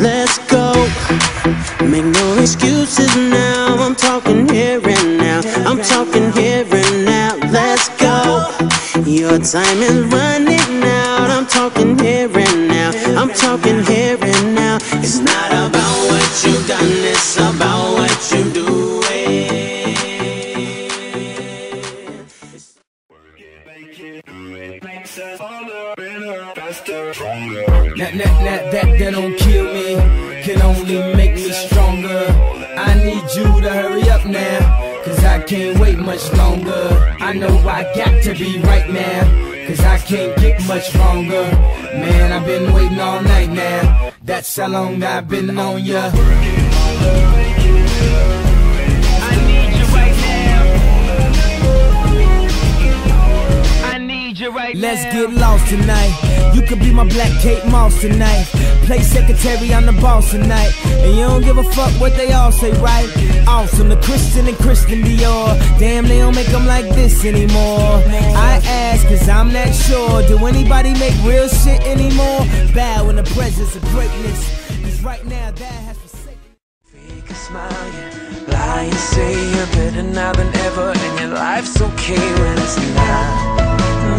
Let's go. Make no excuses now. I'm talking here and now. I'm talking here and now. Let's go. Your time is running out. I'm talking here and now. I'm talking here and now. It's not about what you've done, it's about what you do. That, that, that, that, that don't kill me, can only make me stronger. I need you to hurry up now, cause I can't wait much longer. I know I got to be right now, cause I can't get much longer. Man, I've been waiting all night now, that's how long I've been on ya. Right Let's now. get lost tonight. You could be my black Kate Moss tonight. Play secretary, I'm the boss tonight. And you don't give a fuck what they all say, right? Awesome, the Christian and Christian Dior. Damn, they don't make them like this anymore. I ask, cause I'm not sure. Do anybody make real shit anymore? Bow in the presence of greatness. Cause right now, that has forsaken. Fake a smile, yeah. Lie and say you're better now than ever, and your life's okay when it's not.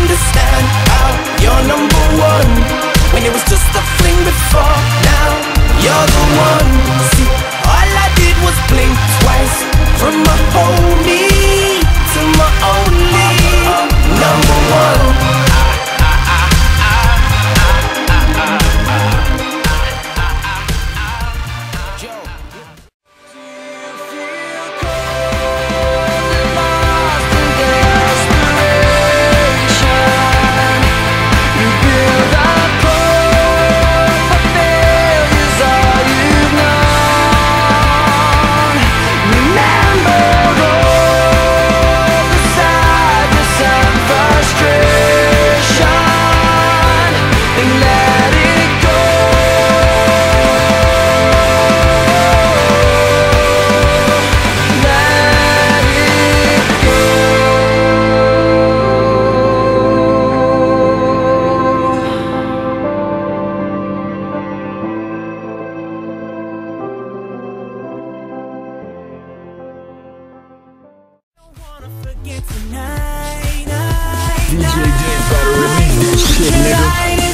understand how you're number one when it was just a fling before. Now you're the one. DJ Dance better release this shit, nigga.